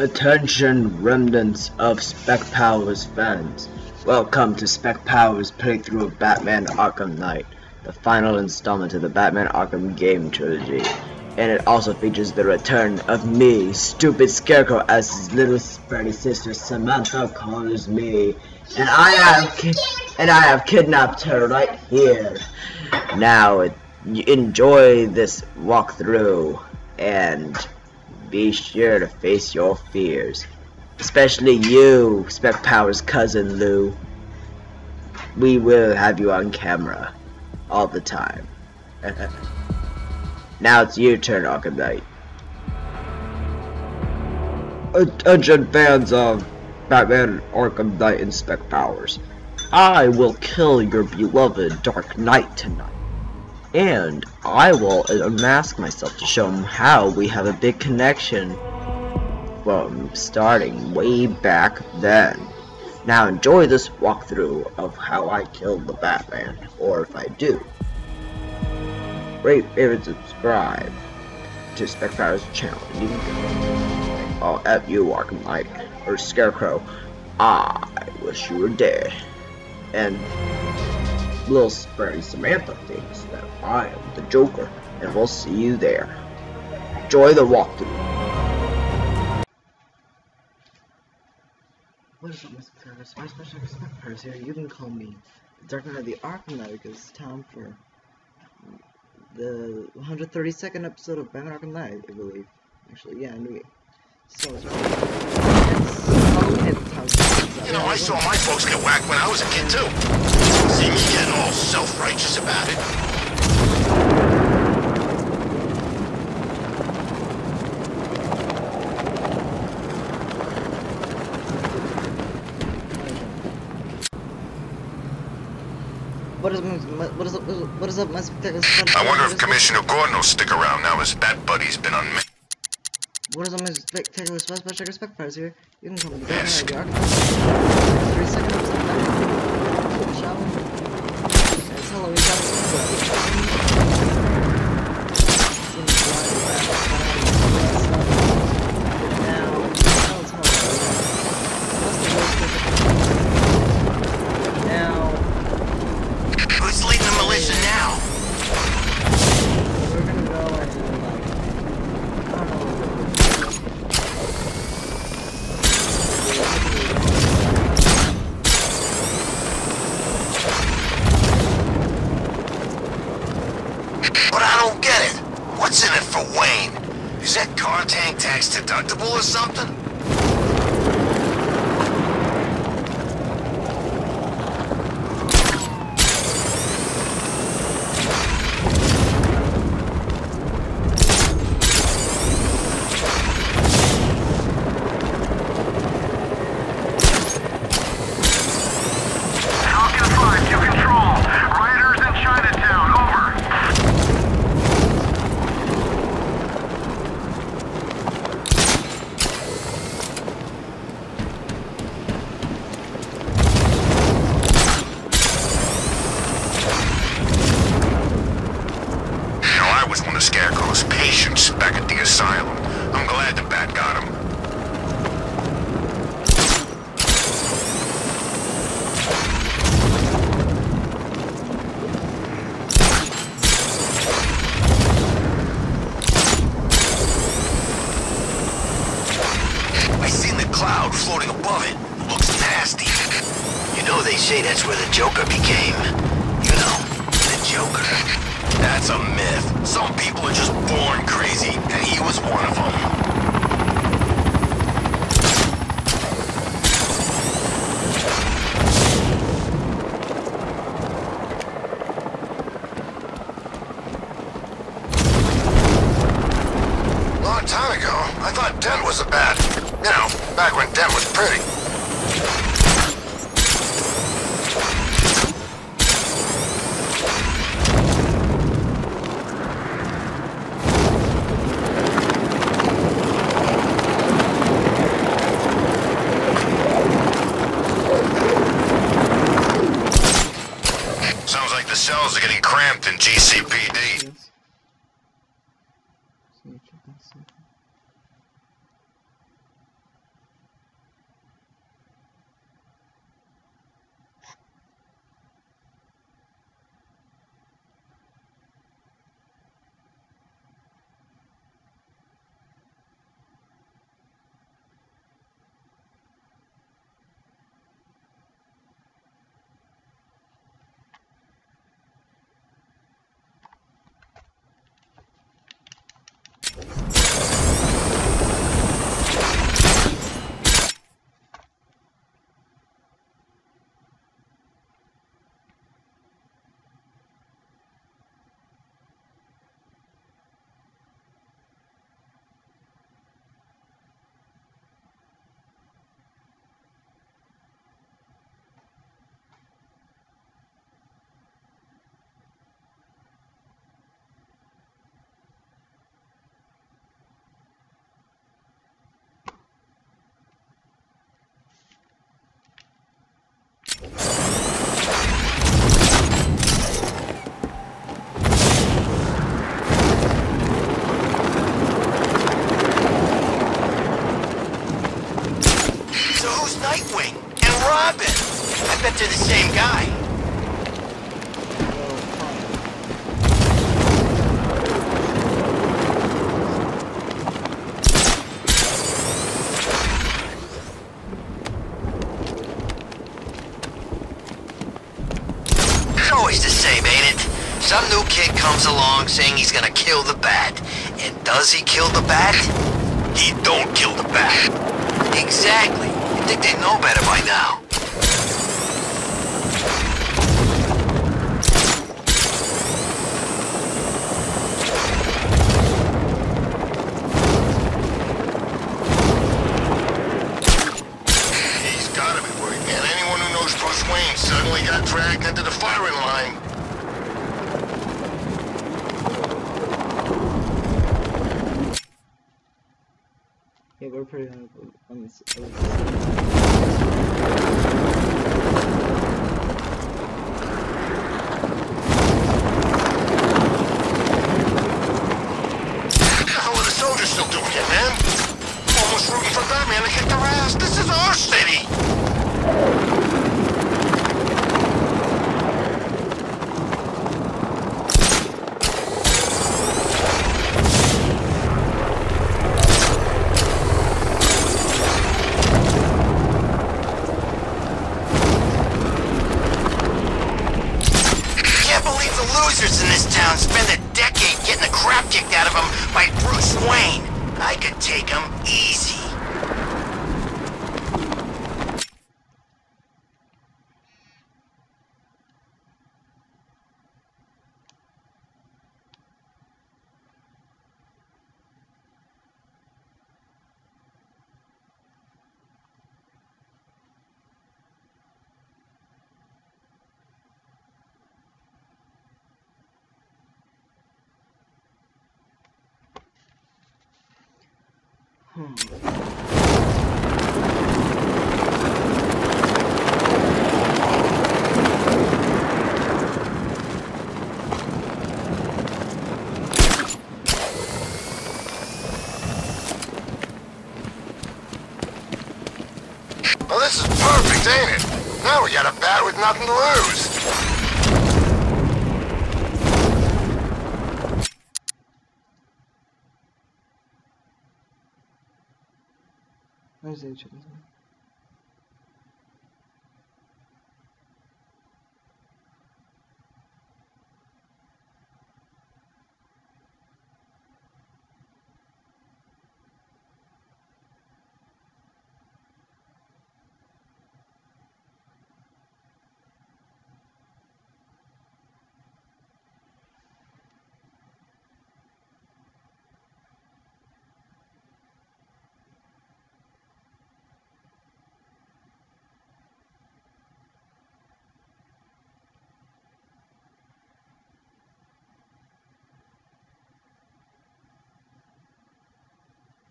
Attention remnants of Spec Powers fans. Welcome to Spec Powers playthrough of Batman Arkham Knight, the final installment of the Batman Arkham game trilogy. And it also features the return of me, Stupid Scarecrow, as his little spready sister Samantha calls me. And I have and I have kidnapped her right here. Now enjoy this walkthrough and be sure to face your fears. Especially you, Spec Power's cousin Lou. We will have you on camera. All the time. now it's your turn, Arkham Knight. Attention fans of Batman Arkham Knight and Spec Powers. I will kill your beloved Dark Knight tonight and I will unmask myself to show him how we have a big connection from starting way back then. Now enjoy this walkthrough of how I killed the Batman, or if I do. Rate, favorite, subscribe to Spectre's channel. You can go. F you, Arkham Knight, or Scarecrow. I wish you were dead. And little Sperry Samantha thinks that I am the Joker, and we'll see you there. Enjoy the walkthrough. What is up, Mr. Service? My special respect here. You can call me Dark Knight of the Arkham Knight because it's time for the 132nd episode of Batman Arkham Knight, I believe. Actually, yeah, I knew it. So, it's you know, I saw my folks get whacked when I was a kid, too. See me getting all self-righteous about it. What is, what is up, what is up, my spectacular I wonder if Commissioner Gordon will stick around now his bat buddy's been on me. What is on my spectacular special checker spec prize here? You can come in the yes. Three seconds. Halloween. That's amazing. Guy. It's always the same, ain't it? Some new kid comes along saying he's gonna kill the bat. And does he kill the bat? He don't kill the bat. Exactly. you think they know better by now. Suddenly got dragged into the firing line. Yeah, we're pretty this. On this. What the hell are the soldiers still doing here, man? Almost rooting for Batman to kick their ass. This is our city. Can't believe the losers in this town spend a decade getting the crap kicked out of them by Bruce Wayne. I could take him easy. Well, this is perfect, ain't it? Now we got a bat with nothing to lose. Where's H?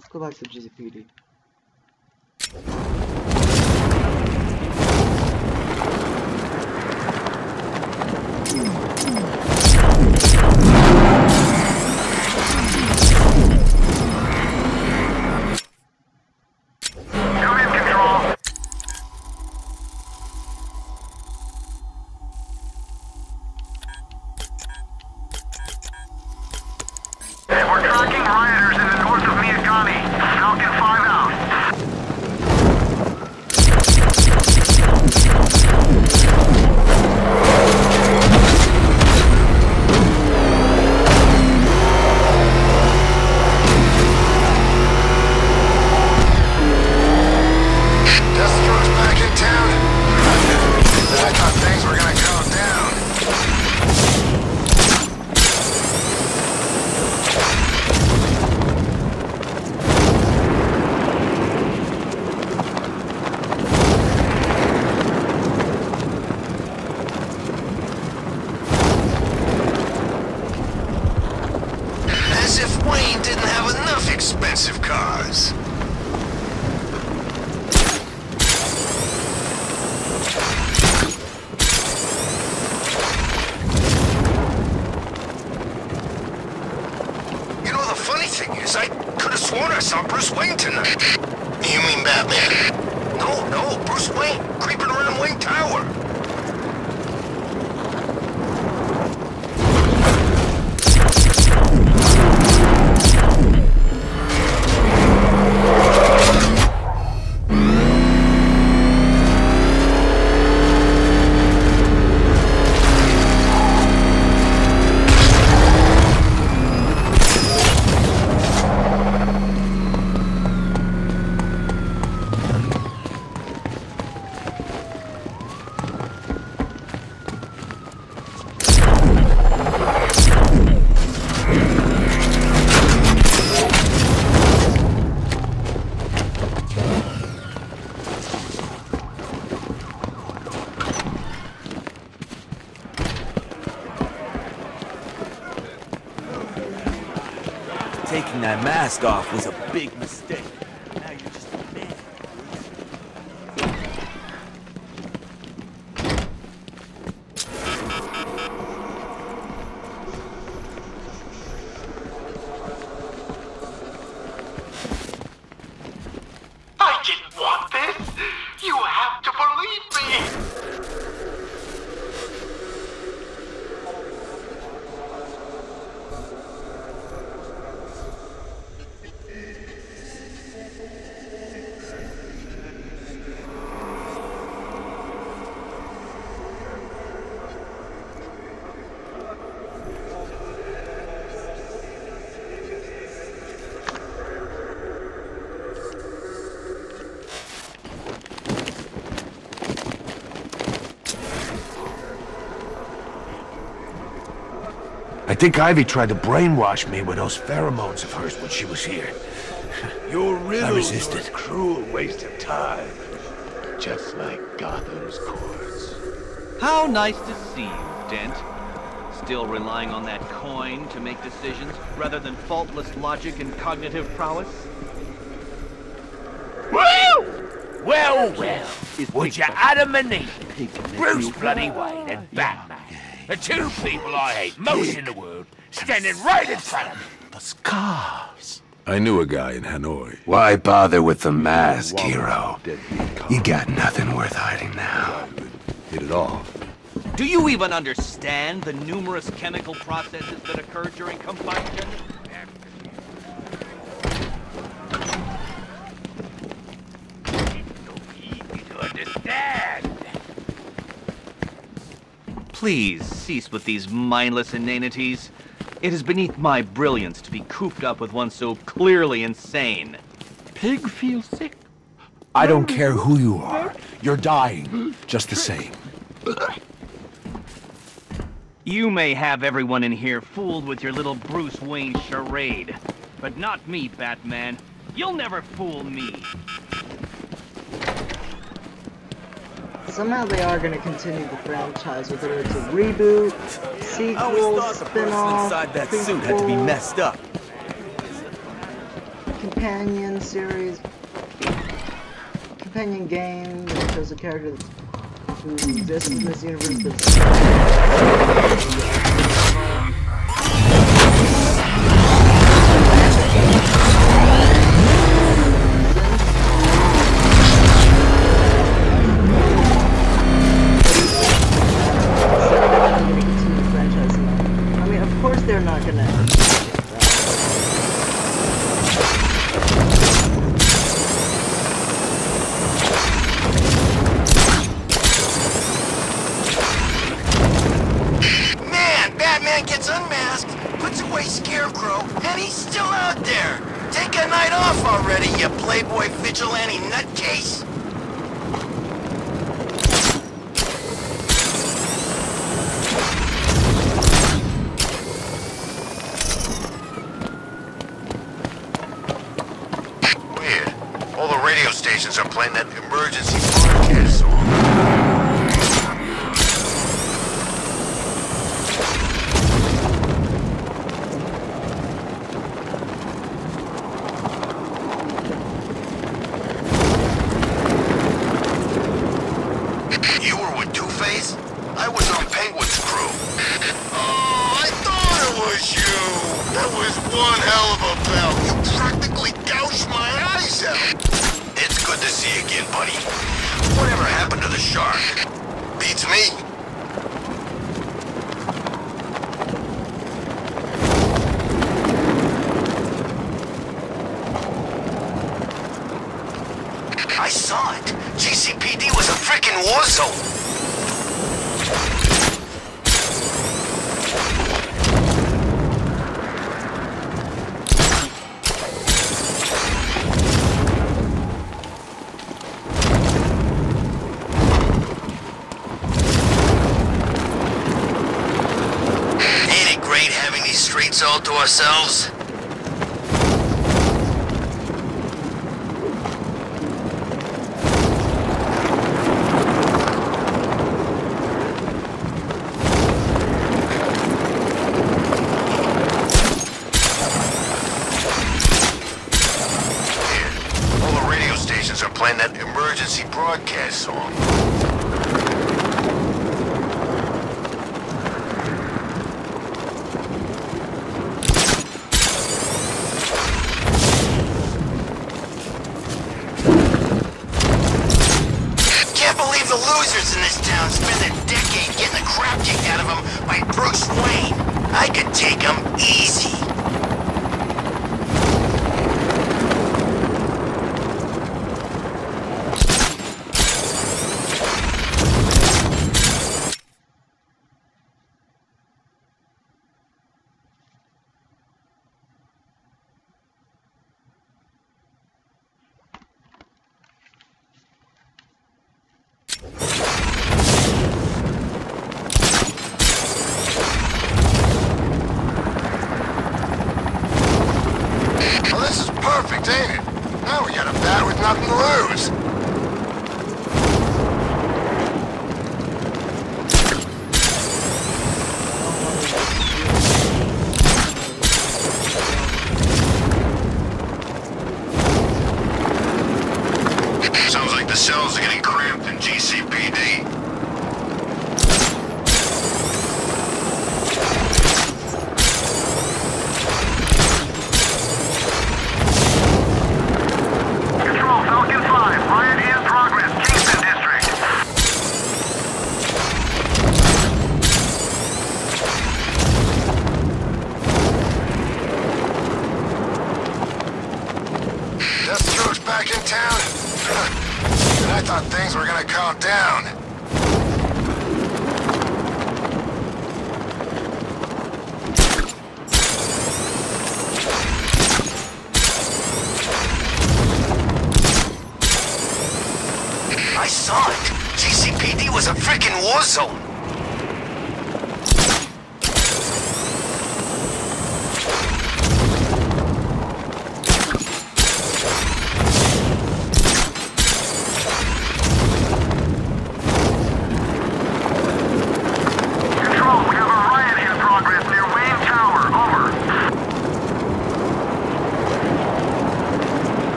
Let's go back to GCPD. Expensive cars. You know, the funny thing is, I could have sworn I saw Bruce Wayne tonight. Mask off was a big mistake. Now you're just a man. I didn't want this. You have to believe me. I think Ivy tried to brainwash me with those pheromones of hers when she was here. Your riddles resisted. are a cruel waste of time. Just like Gotham's courts. How nice to see you, Dent. Still relying on that coin to make decisions rather than faultless logic and cognitive prowess? Woo! Well, well. Would you Adam and Eve, Bruce Bloody Wayne and Batman, the two people I hate most in the world, standing right in front of me? The scars. I knew a guy in Hanoi. Why bother with the mask, hero? You got nothing worth hiding now. Hit it off. Do you even understand the numerous chemical processes that occur during combustion? Please cease with these mindless inanities. It is beneath my brilliance to be cooped up with one so clearly insane. Pig feels sick. I don't care who you are. You're dying, just the same. You may have everyone in here fooled with your little Bruce Wayne charade, but not me, Batman. You'll never fool me. Somehow they are going to continue the franchise, whether it's a reboot, I always sequel, thought the person spin-off, inside that suit had to be messed up. companion series, companion game that shows a character that's, who exists in this universe they're not gonna. Man, Batman gets unmasked, puts away Scarecrow, and he's still out there. Take a night off already, you playboy vigilante nutcase. All to ourselves?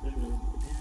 How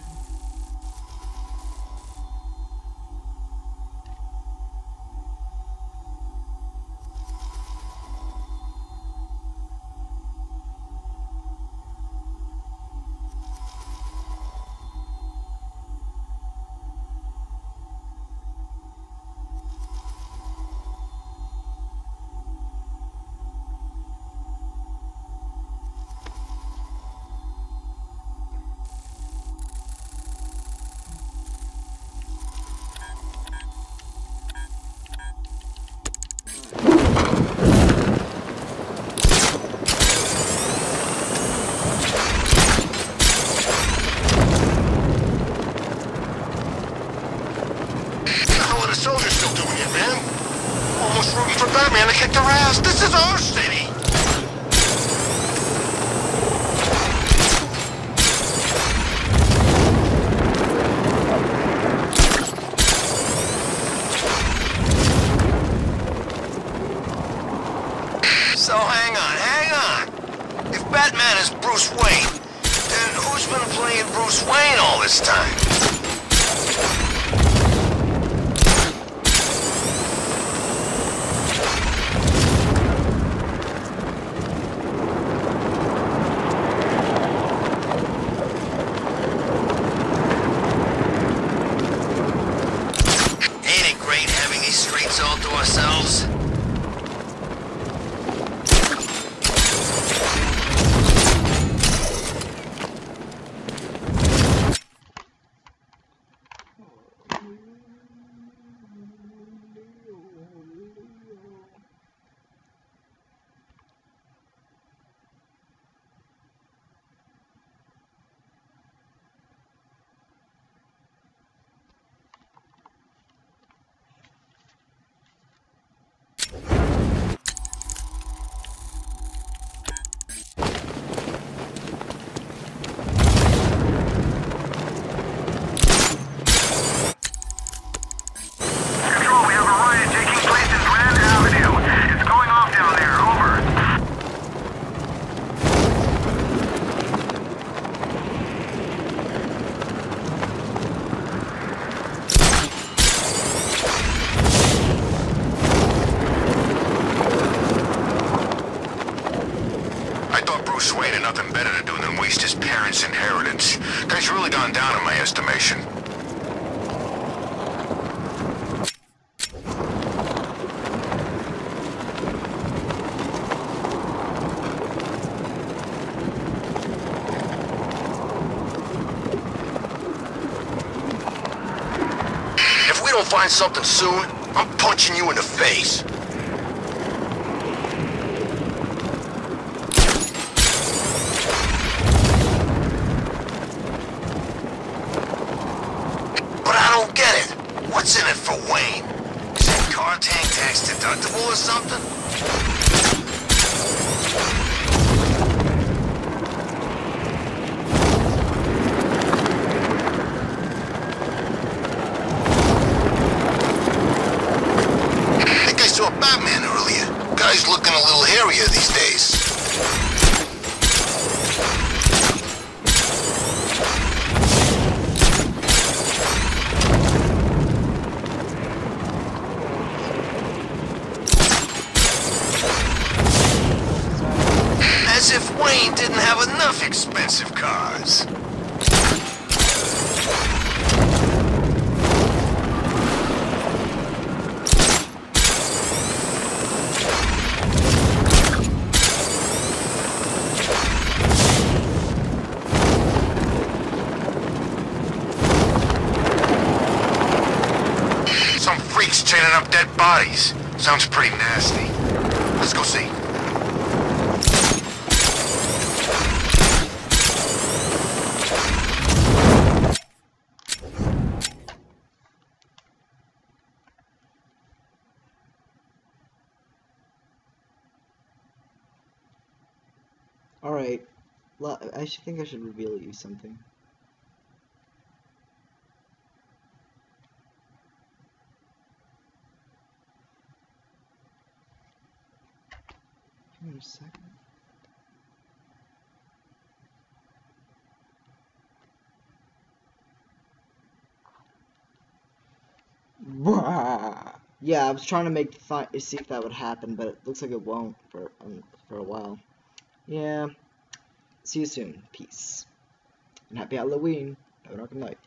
don't find something soon, I'm punching you in the face. But I don't get it. What's in it for Wayne? Is that car tank tax deductible or something? As if Wayne didn't have enough expensive cars. Some freaks chaining up dead bodies. Sounds pretty nasty. Let's go see. I should think I should reveal you something. Give me a second. Yeah, I was trying to make see if that would happen, but it looks like it won't for um, for a while. Yeah. See you soon. Peace. And happy Halloween. Have a rockin' night.